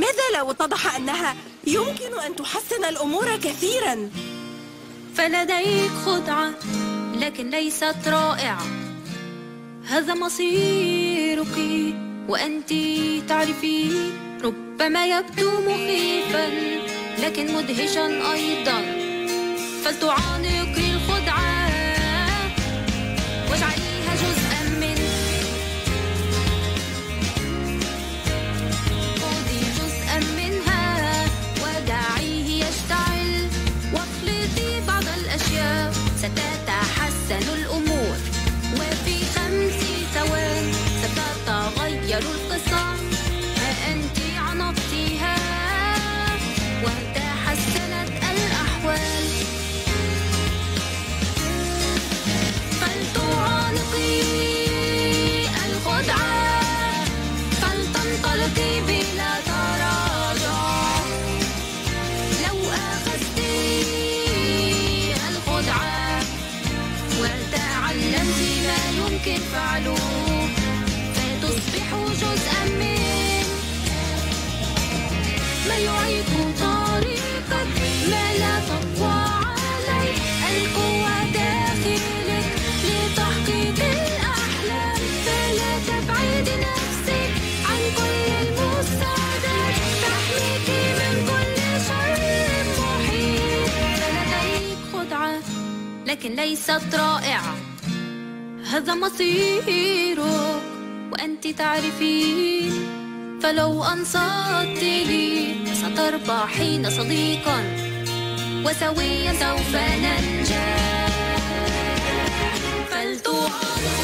ماذا لو اتضح أنها يمكن أن تحسن الأمور كثيرا؟ فلديك خدعة لكن ليست رائعة هذا مصيرك وأنت تعرفين ربما يبدو مخيفا لكن مدهشا أيضا فلتعانقي ستتغير القصة وتحسنت الأحوال. فلتعانقي الخدعة فلتنطلقي بلا تراجع. لو أخذتي الخدعة وتعلمت ما يمكن فعله. لكن ليست رائعة. هذا مصيرك وأنت تعرفين. فلو أنصت لي ستربحين صديقا وسويا سوف ننجح فلتعانقي